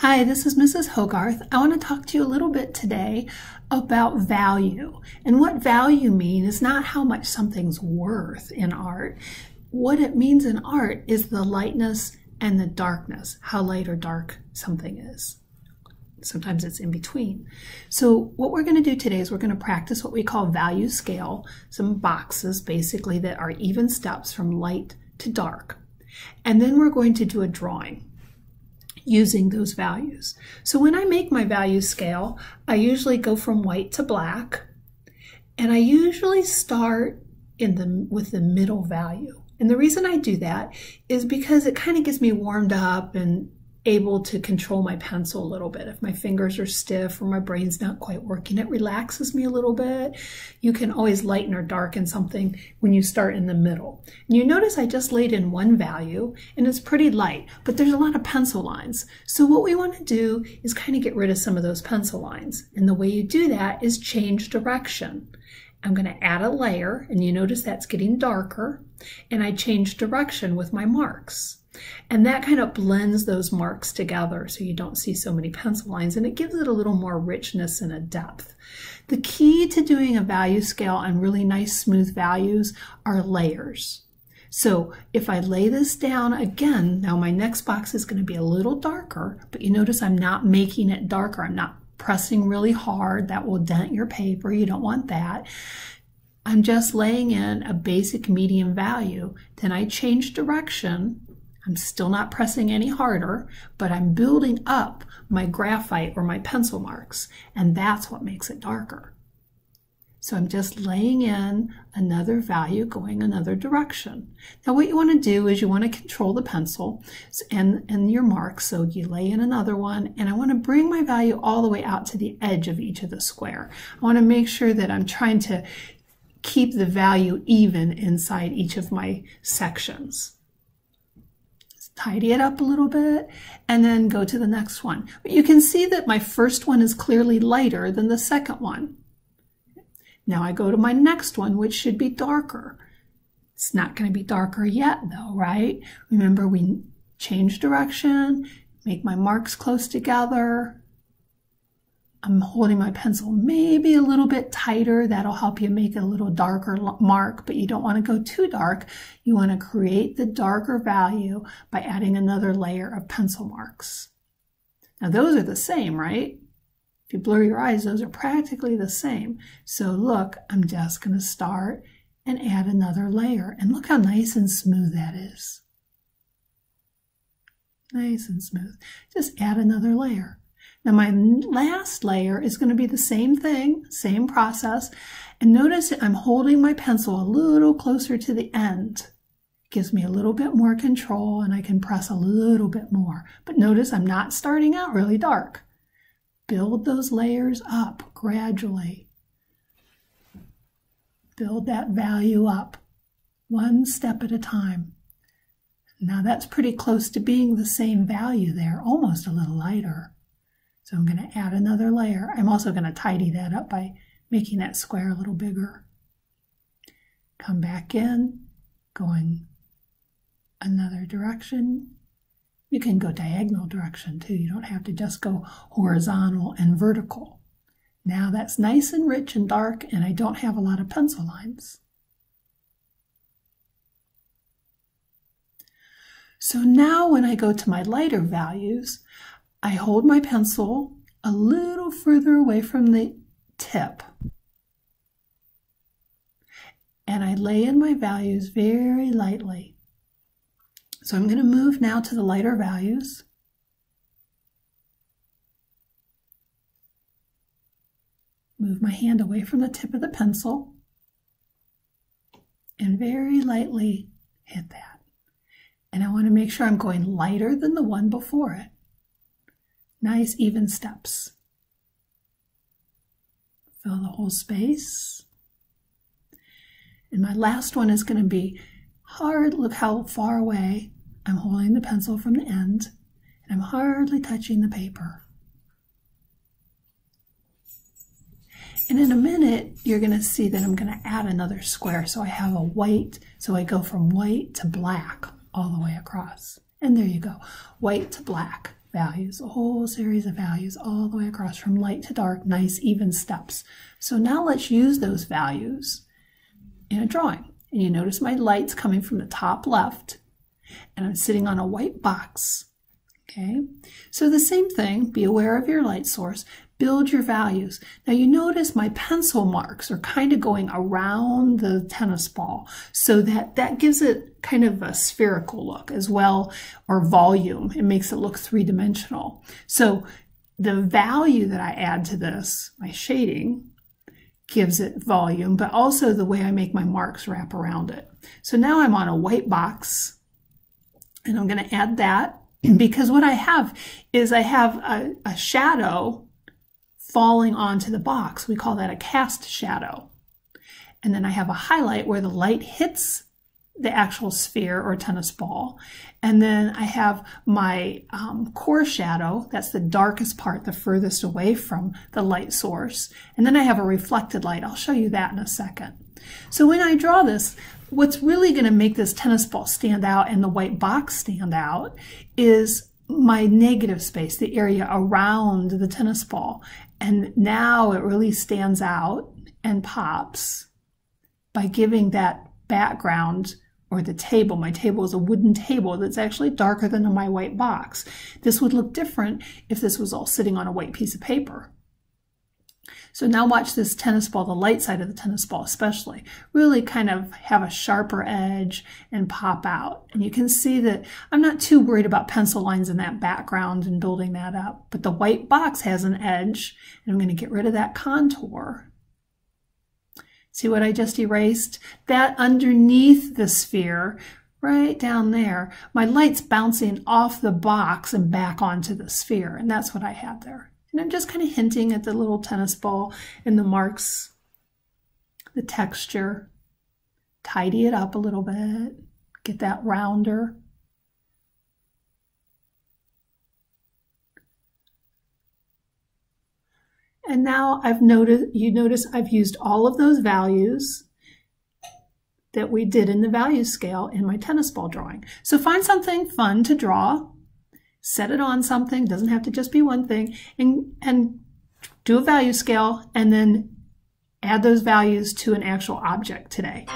Hi, this is Mrs. Hogarth. I want to talk to you a little bit today about value. And what value means is not how much something's worth in art. What it means in art is the lightness and the darkness, how light or dark something is. Sometimes it's in between. So what we're going to do today is we're going to practice what we call value scale, some boxes basically that are even steps from light to dark. And then we're going to do a drawing using those values. So when I make my value scale, I usually go from white to black, and I usually start in the with the middle value. And the reason I do that is because it kind of gets me warmed up and able to control my pencil a little bit. If my fingers are stiff or my brain's not quite working, it relaxes me a little bit. You can always lighten or darken something when you start in the middle. And you notice I just laid in one value and it's pretty light, but there's a lot of pencil lines. So what we want to do is kind of get rid of some of those pencil lines. And the way you do that is change direction. I'm going to add a layer and you notice that's getting darker and I change direction with my marks. And that kind of blends those marks together so you don't see so many pencil lines and it gives it a little more richness and a depth. The key to doing a value scale on really nice smooth values are layers. So if I lay this down again, now my next box is going to be a little darker, but you notice I'm not making it darker. I'm not pressing really hard. That will dent your paper. You don't want that. I'm just laying in a basic medium value. Then I change direction I'm still not pressing any harder, but I'm building up my graphite or my pencil marks, and that's what makes it darker. So I'm just laying in another value going another direction. Now what you want to do is you want to control the pencil and, and your marks. So you lay in another one and I want to bring my value all the way out to the edge of each of the square. I want to make sure that I'm trying to keep the value even inside each of my sections tidy it up a little bit, and then go to the next one. But you can see that my first one is clearly lighter than the second one. Now I go to my next one, which should be darker. It's not going to be darker yet though, right? Remember we change direction, make my marks close together, I'm holding my pencil maybe a little bit tighter. That'll help you make a little darker mark, but you don't want to go too dark. You want to create the darker value by adding another layer of pencil marks. Now those are the same, right? If you blur your eyes, those are practically the same. So look, I'm just going to start and add another layer. And look how nice and smooth that is. Nice and smooth. Just add another layer. Now my last layer is going to be the same thing, same process. And notice I'm holding my pencil a little closer to the end. It gives me a little bit more control and I can press a little bit more. But notice I'm not starting out really dark. Build those layers up gradually. Build that value up one step at a time. Now that's pretty close to being the same value there, almost a little lighter. So I'm going to add another layer. I'm also going to tidy that up by making that square a little bigger. Come back in, going another direction. You can go diagonal direction too. You don't have to just go horizontal and vertical. Now that's nice and rich and dark and I don't have a lot of pencil lines. So now when I go to my lighter values, I hold my pencil a little further away from the tip. And I lay in my values very lightly. So I'm going to move now to the lighter values. Move my hand away from the tip of the pencil and very lightly hit that. And I want to make sure I'm going lighter than the one before it. Nice even steps. Fill the whole space. And my last one is going to be hard. Look how far away I'm holding the pencil from the end. And I'm hardly touching the paper. And in a minute, you're going to see that I'm going to add another square. So I have a white, so I go from white to black all the way across. And there you go, white to black. Values, a whole series of values all the way across from light to dark, nice even steps. So now let's use those values in a drawing. And you notice my light's coming from the top left and I'm sitting on a white box. Okay, so the same thing, be aware of your light source, build your values. Now you notice my pencil marks are kind of going around the tennis ball so that that gives it kind of a spherical look as well or volume. It makes it look three-dimensional. So the value that I add to this, my shading, gives it volume, but also the way I make my marks wrap around it. So now I'm on a white box and I'm going to add that because what I have is I have a, a shadow falling onto the box. We call that a cast shadow. And then I have a highlight where the light hits the actual sphere or tennis ball. And then I have my um, core shadow, that's the darkest part, the furthest away from the light source. And then I have a reflected light. I'll show you that in a second. So when I draw this, what's really going to make this tennis ball stand out and the white box stand out is my negative space, the area around the tennis ball. And now it really stands out and pops by giving that background or the table. My table is a wooden table that's actually darker than my white box. This would look different if this was all sitting on a white piece of paper. So now watch this tennis ball, the light side of the tennis ball especially, really kind of have a sharper edge and pop out. And you can see that I'm not too worried about pencil lines in that background and building that up, but the white box has an edge and I'm going to get rid of that contour. See what I just erased? That underneath the sphere, right down there, my light's bouncing off the box and back onto the sphere, and that's what I have there. And I'm just kind of hinting at the little tennis ball and the marks, the texture. Tidy it up a little bit, get that rounder. And now I've noticed, you notice I've used all of those values that we did in the value scale in my tennis ball drawing. So find something fun to draw set it on something, doesn't have to just be one thing, and, and do a value scale and then add those values to an actual object today.